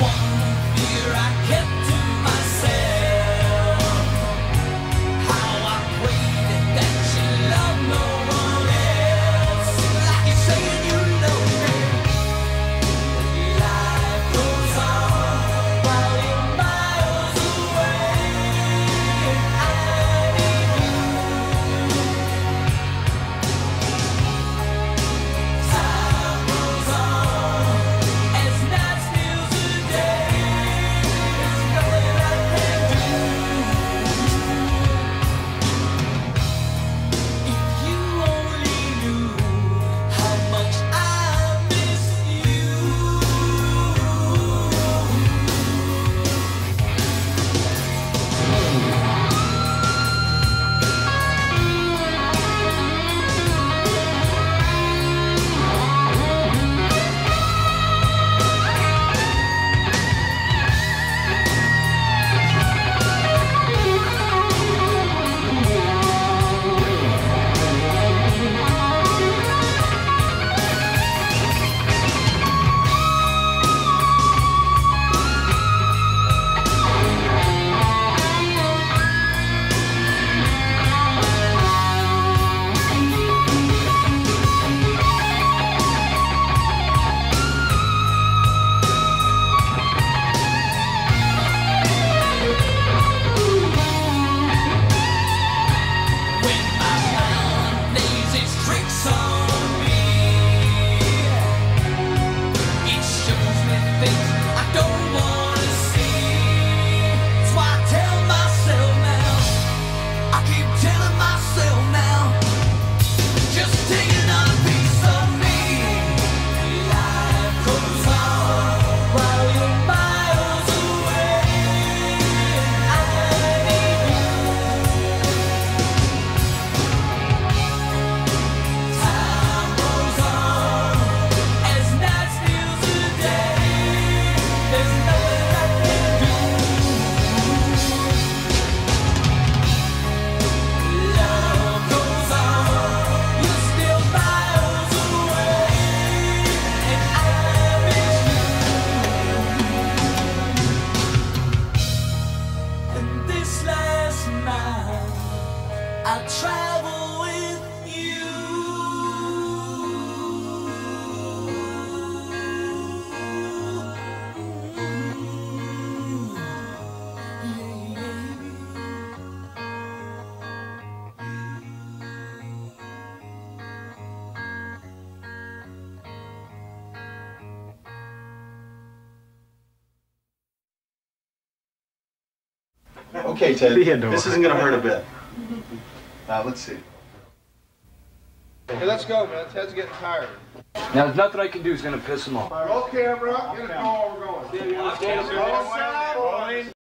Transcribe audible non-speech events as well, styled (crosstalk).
one here I can Okay, Ted. This isn't going to hurt a bit. Now, (laughs) uh, let's see. Hey, let's go, man. Ted's getting tired. Now, there's nothing I can do is going to piss him off. Roll camera. Get a call. We're going.